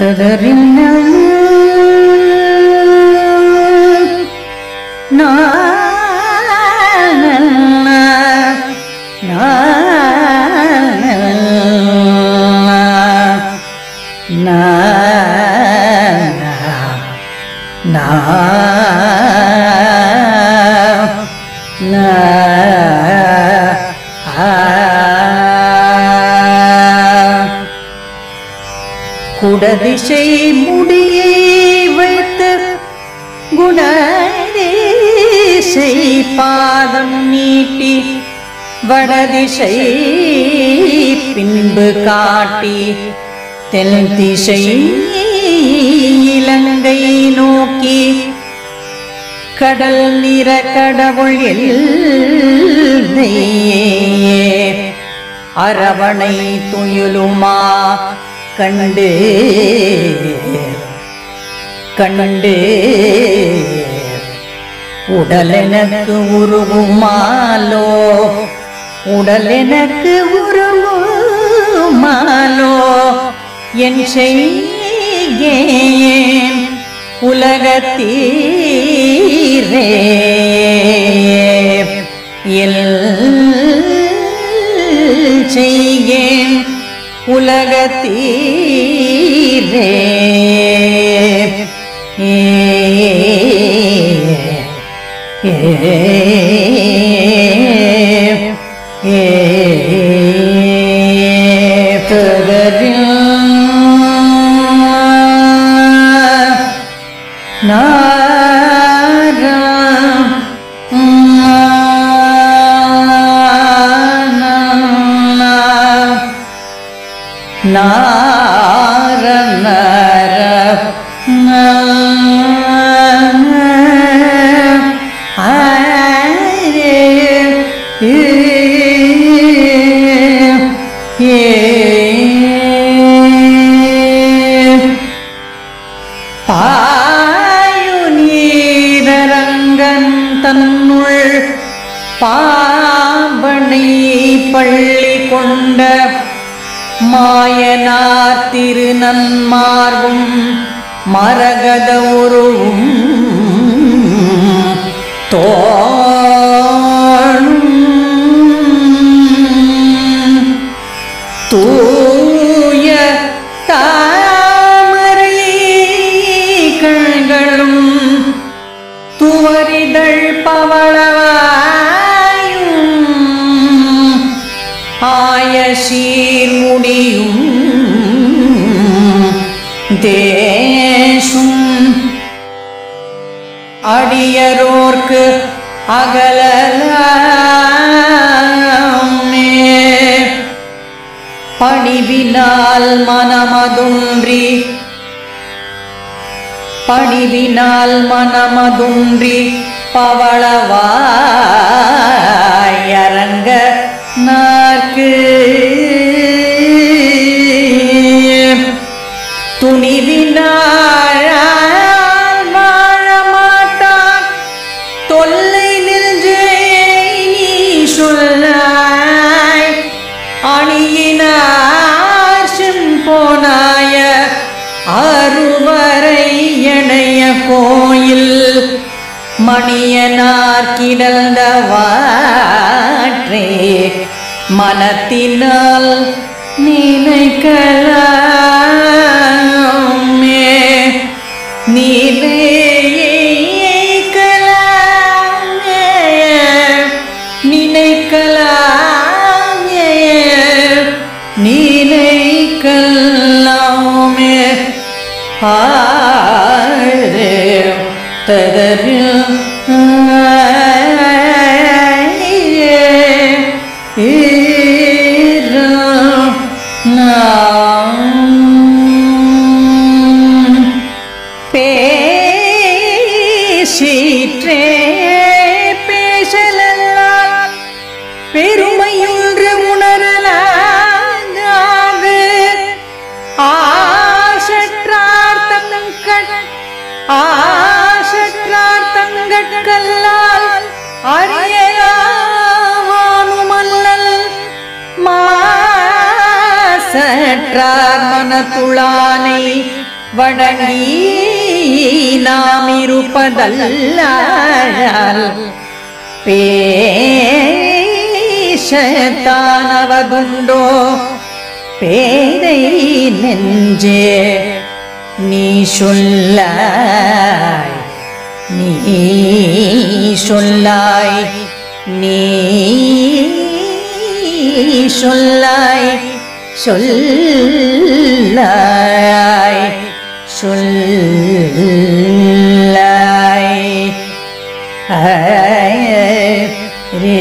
തകരില്ല Na குடதிசை முடியை வைத்து குணதிசை பாதம் நீட்டி வடதிசை பின்பு காட்டி தென் திசை இலங்கை நோக்கி கடல் நிற கடவுள் எல்லையே அரவணை துயிலுமா கண்டு கண்டு உடலெனக்கு உருவுமாலோ உடலெனக்கு உருவுமாலோ என் செய்யேன் உலகத்தீரே? எல் செய்கேன் உலகத்தீரே ஏ ஏ ஏ நார നാരണര പായുനീരംഗൻ തന്നുൾ പാപണി പള്ളി കൊണ്ട மாயனார் திருநன்மார்வும் மரகத உருவும் தோணும் தூய சீர்முடியும் தேசும் அடியரோர்க்கு அகலமே பணிவினால் மனமதுன்றி பணிவினால் மனமதுன்றி பவளவாயரங்க நாற்கு துணிவினாள் வாழ தொல்லை நெஞ்சே நீ சொல்லாய் அணியினார் போனாய அருவரை எணைய கோயில். மணியனார் கிடந்தவாற்றே மனத்தினால் நினைக்கலாமே. ഹാരേ തരൂ மாசற்றார் மனத்துளானை வணங்கி நாம் இருப்பதல்லால் பேசத்தானவதுண்டோ? பேதை நெஞ்சே நீ சொல்லாய் நீ சொல்லாய் நீ சொல்லாய். சொல்லாய் சொல்லாய் ரே